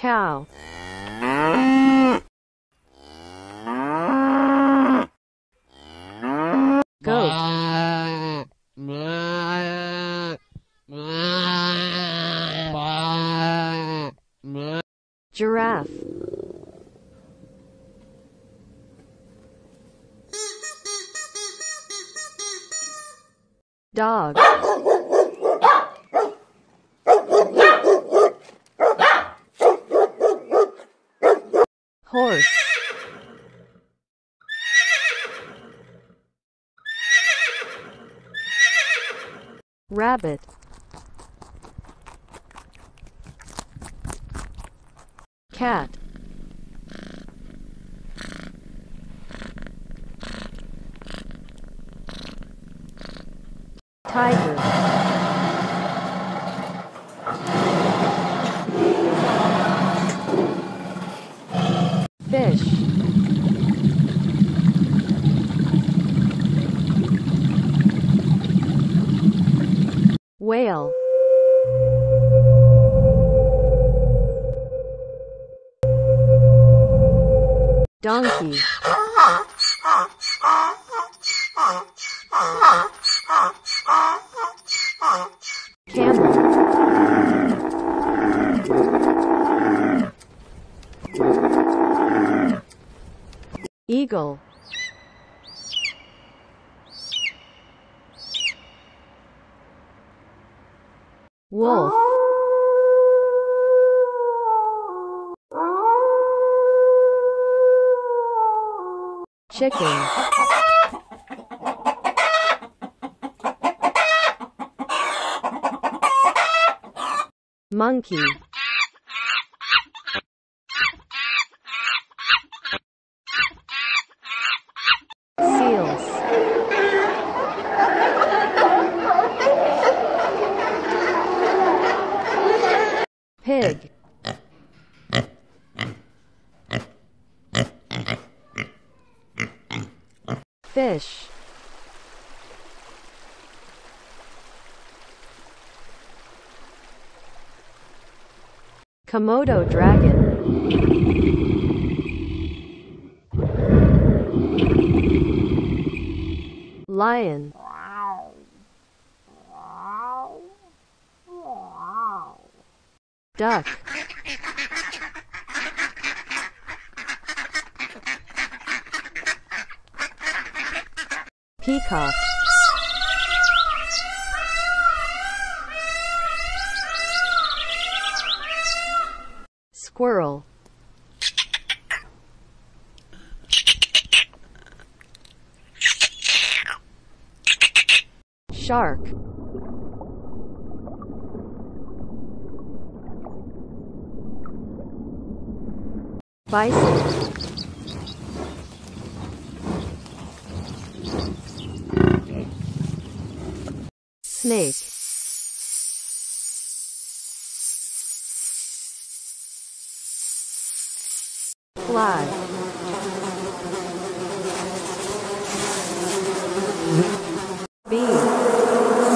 cow, goat, giraffe, dog, horse, rabbit, cat, tiger, fish, whale, donkey, camel, eagle, wolf, chicken, monkey, pig, fish, Komodo dragon, lion, duck, peacock, squirrel, shark, Bison. Snake. Fly. Bee.